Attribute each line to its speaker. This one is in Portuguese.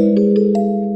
Speaker 1: Música